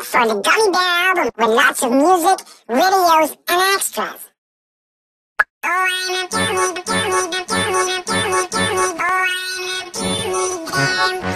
song from the Gummy Bear album with lots of music, videos, and extras. Oh, I'm a gummy, gummy, gummy, gummy, gummy, gummy, oh, I'm gummy, gummy bear.